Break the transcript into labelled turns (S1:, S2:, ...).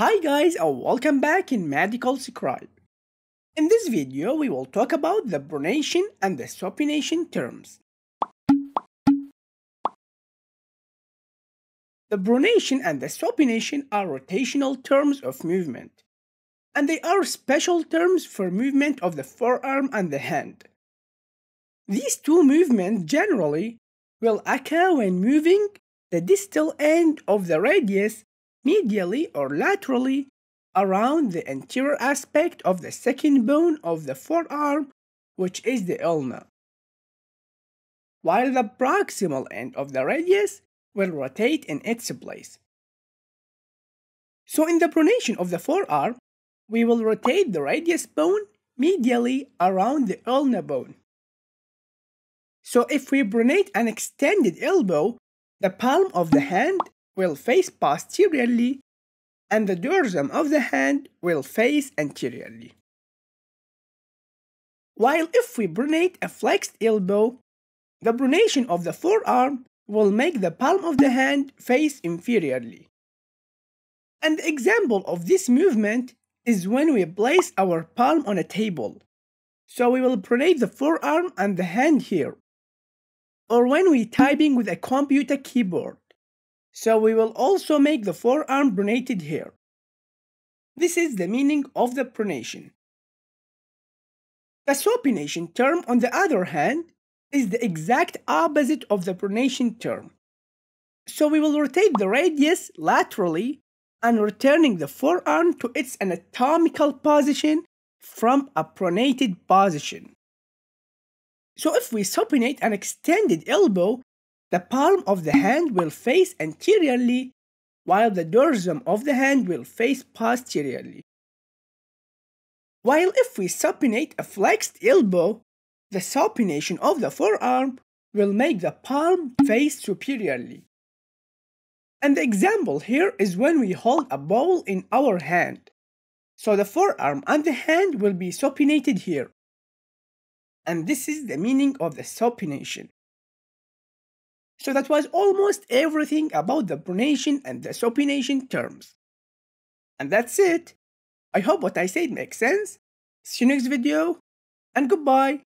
S1: Hi guys and welcome back in Medical Scribe. In this video we will talk about the pronation and the supination terms. The pronation and the supination are rotational terms of movement and they are special terms for movement of the forearm and the hand. These two movements generally will occur when moving the distal end of the radius medially or laterally around the anterior aspect of the second bone of the forearm, which is the ulna, while the proximal end of the radius will rotate in its place. So in the pronation of the forearm, we will rotate the radius bone medially around the ulna bone. So if we pronate an extended elbow, the palm of the hand will face posteriorly and the dorsum of the hand will face anteriorly. While if we pronate a flexed elbow, the pronation of the forearm will make the palm of the hand face inferiorly. An example of this movement is when we place our palm on a table. So we will pronate the forearm and the hand here. Or when we typing with a computer keyboard. So we will also make the forearm pronated here. This is the meaning of the pronation. The supination term, on the other hand, is the exact opposite of the pronation term. So we will rotate the radius laterally and returning the forearm to its anatomical position from a pronated position. So if we supinate an extended elbow, the palm of the hand will face anteriorly while the dorsum of the hand will face posteriorly. While if we supinate a flexed elbow, the supination of the forearm will make the palm face superiorly. And the example here is when we hold a bowl in our hand. So the forearm and the hand will be supinated here. And this is the meaning of the supination. So that was almost everything about the pronation and the supination terms. And that's it. I hope what I said makes sense. See you next video and goodbye.